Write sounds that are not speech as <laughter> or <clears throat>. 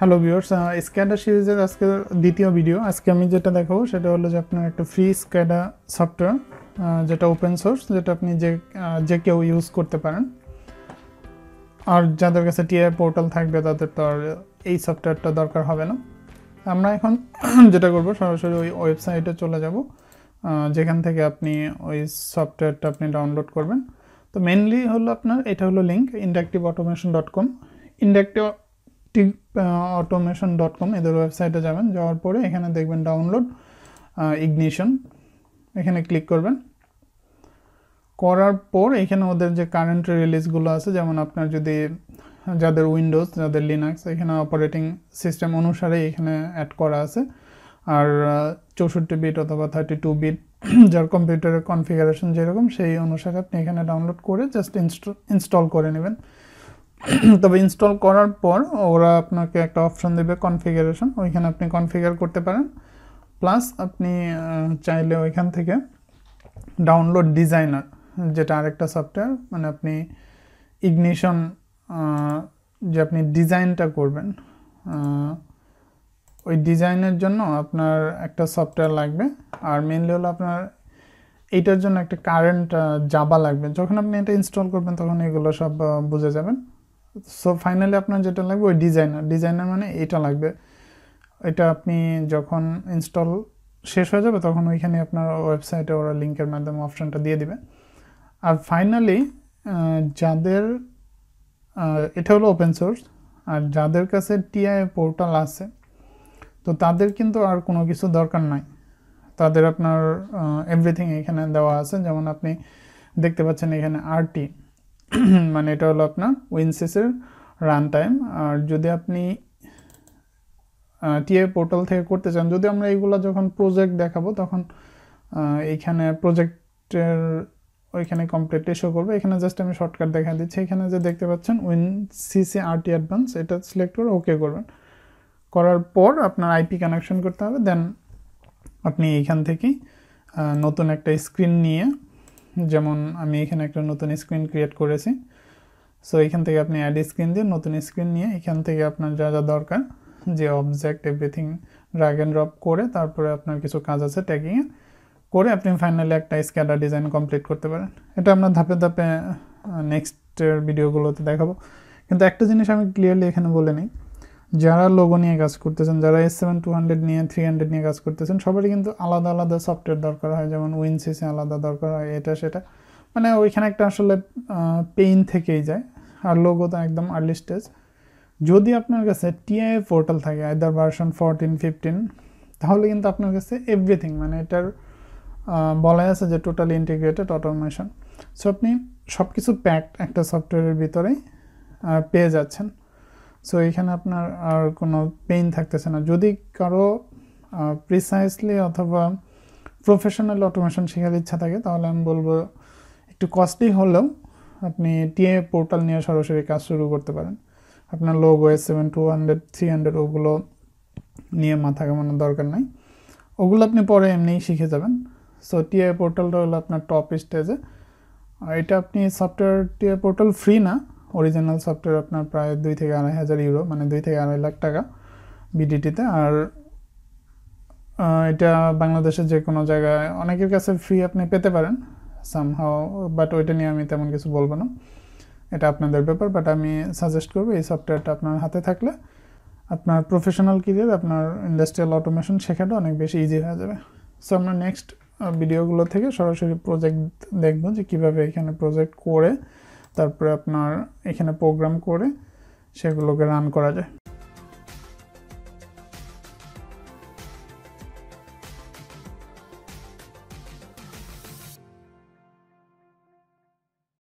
Hello viewers SCADA সিরিজের আজকে দ্বিতীয় ভিডিও আজকে আমি যেটা দেখাবো সেটা হলো যে আপনার একটা ফ্রি স্ক্যাডা সফটওয়্যার যেটা ওপেন সোর্স যেটা আপনি যে যে কেউ ইউজ করতে পারেন। আর যাদের কাছে টিআই পোর্টাল থাকবে, তাদের তো আর এই সফটওয়্যারটা দরকার হবে না। আমরা এখন <clears throat> যেটা করব, সরাসরি ওই ওয়েবসাইটে চলে যাব যেখান থেকে আপনি ওই সফটওয়্যারটা আপনি ডাউনলোড করবেন। তো মেনলি হলো আপনার, এটা হলো link inductive automation dot com inductive automation dot com এদের ওয়েবসাইটে যাবেন। যাওয়ার পরে এখানে দেখবেন ডাউনলোড ইগনিশন এখানে ক্লিক করবেন। করার পর এখানে ওদের যে কারেন্ট রিলিজগুলো আছে, যেমন আপনার যদি, যাদের উইন্ডোজ যাদের লিনাক্স এখানে অপারেটিং সিস্টেম অনুসারে এখানে অ্যাড করা আছে। আর চৌষট্টি বিট অথবা থার্টি টু বিট যার কম্পিউটারের কনফিগারেশন যেরকম, সেই অনুসারে আপনি এখানে ডাউনলোড করে জাস্ট ইনস্টল করে নেবেন। <clears throat> তবে ইনস্টল করার পর ওরা আপনাকে একটা অপশন দেবে কনফিগারেশন ওইখানে আপনি কনফিগার করতে পারেন। প্লাস আপনি চাইলে ওইখান থেকে ডাউনলোড ডিজাইনার যেটা আরেকটা সফটওয়্যার মানে আপনি ইগনিশন যে আপনি ডিজাইনটা করবেন ওই ডিজাইনের জন্য আপনার একটা সফটওয়্যার লাগবে। আর মেনলি হলো আপনার এইটার জন্য একটা কারেন্ট জাবা লাগবে। যখন আপনি এটা ইনস্টল করবেন তখন এগুলো সব বুঝে যাবেন। সো ফাইনালি আপনার যেটা লাগবে, ওই ডিজাইনার ডিজাইনার মানে এটা লাগবে। এটা আপনি যখন ইনস্টল শেষ হয়ে যাবে, তখন ওইখানে আপনার ওয়েবসাইটে ওরা লিঙ্কের মাধ্যমে অপশনটা দিয়ে দিবে। আর ফাইনালি যাদের এটা হলো ওপেন সোর্স আর যাদের কাছে টিআই পোর্টাল আছে, তো তাদের কিন্তু আর কোনো কিছু দরকার নাই। তাদের আপনার এভরিথিং এখানে দেওয়া আছে। যেমন আপনি দেখতে পাচ্ছেন এখানে আরটি <clears throat> মানে এটা হলো আপনার উইনসিসের রান টাইম আর যদি আপনি টিএ পোর্টাল থেকে করতে চান, যদি আমরা এইগুলো যখন প্রজেক্ট দেখাবো, তখন এইখানে প্রজেক্টের ওইখানে কমপ্লিটলি শো করবে। এখানে জাস্ট আমি শর্টকাট দেখা দিচ্ছি। এখানে যে দেখতে পাচ্ছেন উইন সিসি আরটি অ্যাডভান্স এটা সিলেক্ট করে ওকে করবেন। করার পর আপনার আইপি কানেকশন করতে হবে। দেন আপনি এইখান থেকেই নতুন একটা স্ক্রিন নিয়ে যেমন আমি এখানে একটা নতুন স্ক্রিন ক্রিয়েট করেছি। সো এখান থেকে আপনি অ্যাড স্ক্রিন দিয়ে নতুন স্ক্রিন নিয়ে এখান থেকে আপনার যা যা দরকার, যে object everything drag and drop করে তারপরে আপনার কিছু কাজ আছে ট্যাগিংয়ে করে আপনি ফাইনালি একটা স্ক্যাডার ডিজাইন কমপ্লিট করতে পারেন। এটা আমরা ধাপে ধাপে নেক্সটের ভিডিওগুলোতে দেখাবো। কিন্তু একটা জিনিস আমি ক্লিয়ারলি এখানে বলে নিই যারা লোগো নিয়ে কাজ করতেছেন, যারা এস সেভেন টু হান্ড্রেড নিয়ে থ্রি হান্ড্রেড নিয়ে কাজ করতেছেন, সবারই কিন্তু আলাদা আলাদা সফটওয়্যার দরকার হয়। যেমন উইনসিসে আলাদা দরকার হয়, এটা সেটা। মানে ওইখানে একটা আসলে পেইন থেকেই যায়। আর লোগো তো একদম আর্লি স্টেজ যদি আপনার কাছে টিআই পোর্টাল থাকে আইদার ভার্সন ফোরটিন ফিফটিন তাহলে কিন্তু আপনার কাছে এভরিথিং মানে এটার বলাই আছে যে টোটালি ইন্টিগ্রেটেড অটোমেশন সো আপনি সব কিছু প্যাকড একটা সফটওয়্যারের ভিতরেই পেয়ে যাচ্ছেন। সো এখানে আপনার আর কোনো পেইন থাকতেছে না। যদি কারও প্রিসাইসলি অথবা প্রফেশনাল অটোমেশন শেখার ইচ্ছা থাকে, তাহলে আমি বলব একটু কস্টলি হলেও আপনি টিএ পোর্টাল নিয়ে সরাসরি কাজ শুরু করতে পারেন। আপনার logo S seven two hundred three hundred ওগুলো নিয়ে মাথা কামানোর দরকার নাই। ওগুলো আপনি পরে এমনিই শিখে যাবেন। সো টিএ পোর্টালটা হলো আপনার টপ স্টেজে এটা আপনি সফটওয়্যার টিএ পোর্টাল ফ্রি না। অরিজিনাল সফটওয়্যার আপনার প্রায় দুই থেকে আড়াই হাজার ইউরো মানে দুই থেকে আড়াই লাখ টাকা বিডিটিতে আর এটা বাংলাদেশের যে কোনো জায়গায় অনেকের কাছে ফ্রি আপনি পেতে পারেন সামহাও বাট ওইটা নিয়ে আমি তেমন কিছু বলব না। এটা আপনাদের ব্যাপার বাট আমি সাজেস্ট করব এই সফটওয়্যারটা আপনার হাতে থাকলে আপনার প্রফেশনাল কেরিয়ার আপনার ইন্ডাস্ট্রিয়াল অটোমেশন শেখাটা অনেক বেশি ইজি হয়ে যাবে। সো আমরা নেক্সট ভিডিওগুলো থেকে সরাসরি প্রজেক্ট দেখব যে কীভাবে এখানে প্রজেক্ট করে তারপরে আপনার এখানে প্রোগ্রাম করে সেগুলোকে রান করা যায়।